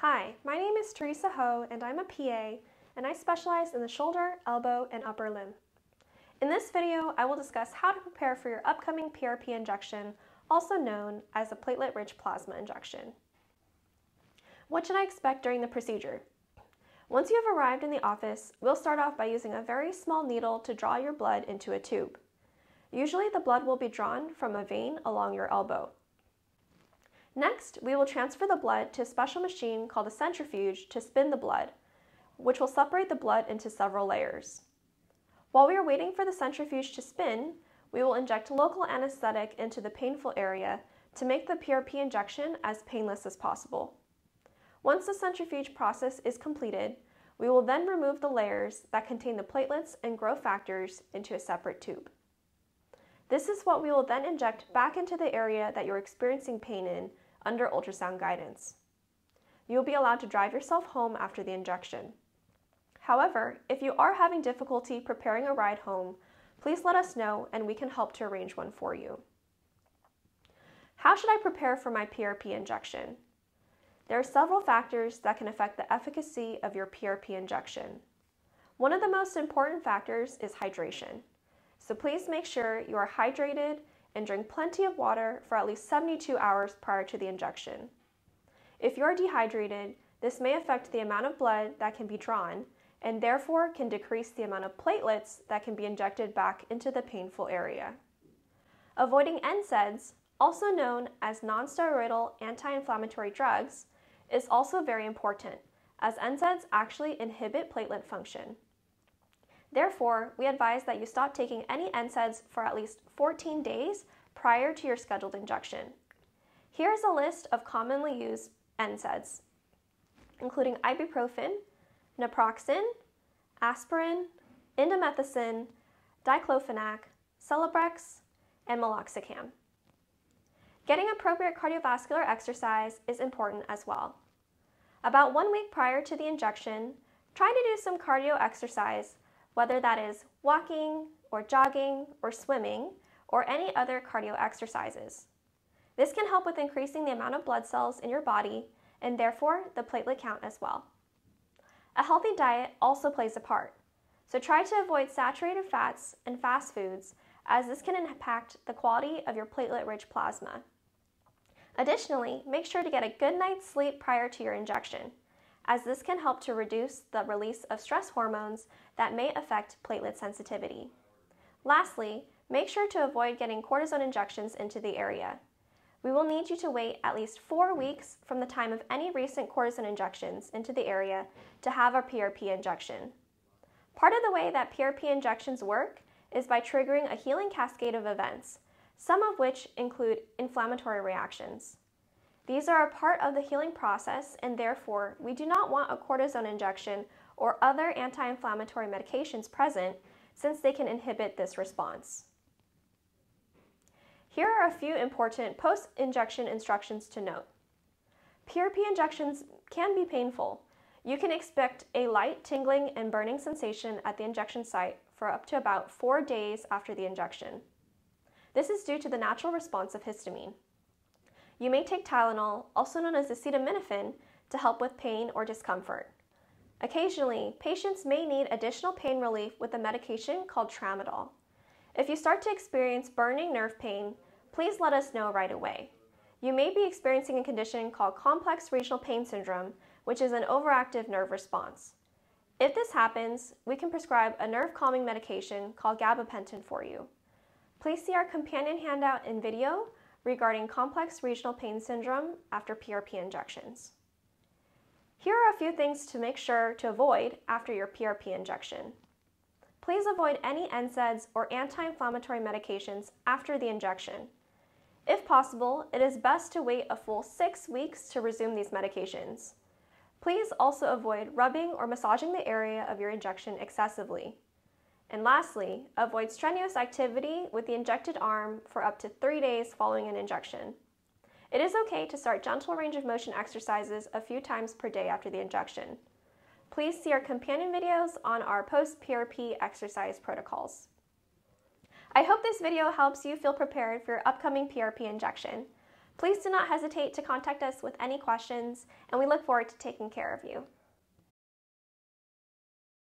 Hi, my name is Theresa Ho and I'm a PA and I specialize in the shoulder, elbow, and upper limb. In this video, I will discuss how to prepare for your upcoming PRP injection, also known as a platelet-rich plasma injection. What should I expect during the procedure? Once you have arrived in the office, we'll start off by using a very small needle to draw your blood into a tube. Usually the blood will be drawn from a vein along your elbow. Next, we will transfer the blood to a special machine called a centrifuge to spin the blood, which will separate the blood into several layers. While we are waiting for the centrifuge to spin, we will inject local anesthetic into the painful area to make the PRP injection as painless as possible. Once the centrifuge process is completed, we will then remove the layers that contain the platelets and growth factors into a separate tube. This is what we will then inject back into the area that you're experiencing pain in under ultrasound guidance. You'll be allowed to drive yourself home after the injection. However, if you are having difficulty preparing a ride home, please let us know and we can help to arrange one for you. How should I prepare for my PRP injection? There are several factors that can affect the efficacy of your PRP injection. One of the most important factors is hydration. So please make sure you are hydrated and drink plenty of water for at least 72 hours prior to the injection. If you are dehydrated, this may affect the amount of blood that can be drawn and therefore can decrease the amount of platelets that can be injected back into the painful area. Avoiding NSAIDs, also known as nonsteroidal anti-inflammatory drugs, is also very important, as NSAIDs actually inhibit platelet function. Therefore, we advise that you stop taking any NSAIDs for at least 14 days prior to your scheduled injection. Here is a list of commonly used NSAIDs, including ibuprofen, naproxen, aspirin, indomethacin, diclofenac, Celebrex, and meloxicam. Getting appropriate cardiovascular exercise is important as well. About one week prior to the injection, try to do some cardio exercise, whether that is walking or jogging or swimming or any other cardio exercises. This can help with increasing the amount of blood cells in your body and therefore the platelet count as well. A healthy diet also plays a part, so try to avoid saturated fats and fast foods as this can impact the quality of your platelet-rich plasma. Additionally, make sure to get a good night's sleep prior to your injection, as this can help to reduce the release of stress hormones that may affect platelet sensitivity. Lastly, make sure to avoid getting cortisone injections into the area. We will need you to wait at least four weeks from the time of any recent cortisone injections into the area to have a PRP injection. Part of the way that PRP injections work is by triggering a healing cascade of events, some of which include inflammatory reactions. These are a part of the healing process, and therefore, we do not want a cortisone injection or other anti inflammatory medications present since they can inhibit this response. Here are a few important post injection instructions to note. PRP injections can be painful. You can expect a light tingling and burning sensation at the injection site for up to about four days after the injection. This is due to the natural response of histamine. You may take Tylenol, also known as acetaminophen, to help with pain or discomfort. Occasionally, patients may need additional pain relief with a medication called tramadol. If you start to experience burning nerve pain, please let us know right away. You may be experiencing a condition called complex regional pain syndrome, which is an overactive nerve response. If this happens, we can prescribe a nerve calming medication called gabapentin for you. Please see our companion handout and video regarding complex regional pain syndrome after PRP injections. Here are a few things to make sure to avoid after your PRP injection. Please avoid any NSAIDs or anti-inflammatory medications after the injection. If possible, it is best to wait a full six weeks to resume these medications. Please also avoid rubbing or massaging the area of your injection excessively. And lastly, avoid strenuous activity with the injected arm for up to three days following an injection. It is okay to start gentle range of motion exercises a few times per day after the injection. Please see our companion videos on our post-PRP exercise protocols. I hope this video helps you feel prepared for your upcoming PRP injection. Please do not hesitate to contact us with any questions, and we look forward to taking care of you.